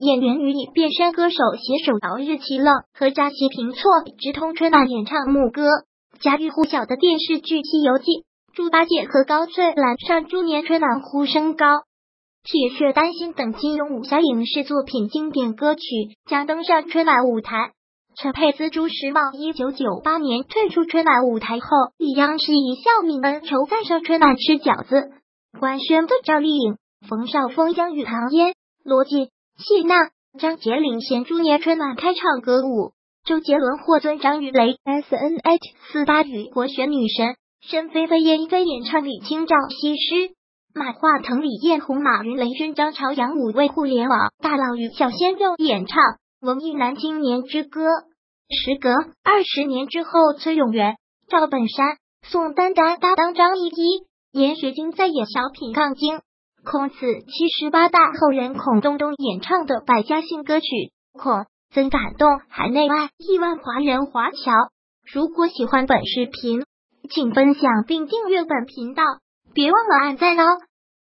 演员与变身歌手携手熬日奇乐和扎西平错直通春晚演唱牧歌，家喻户晓的电视剧《西游记》，猪八戒和高翠兰上猪年春晚呼声高。铁血丹心等金庸武侠影视作品经典歌曲将登上春晚舞台。陈佩斯、朱时茂一九九八年退出春晚舞台后，与央视一笑泯恩仇再上春晚吃饺子。官宣的赵丽颖、冯绍峰将与唐嫣、罗晋、谢娜、张杰领衔猪年春晚开唱歌舞。周杰伦获尊张云雷 S N H 四八与国选女神申飞飞燕飞演唱李清照西施。马化腾、李彦宏、马云、雷军、张朝阳五位互联网大佬与小鲜肉演唱《文艺男青年之歌》。时隔二十年之后，崔永元、赵本山、宋丹丹搭档张艺基、闫学晶在演小品《杠精》。孔子七十八代后人孔东东演唱的百家姓歌曲《孔》，曾感动海内外亿万华人华侨。如果喜欢本视频，请分享并订阅本频道。别忘了按赞哦！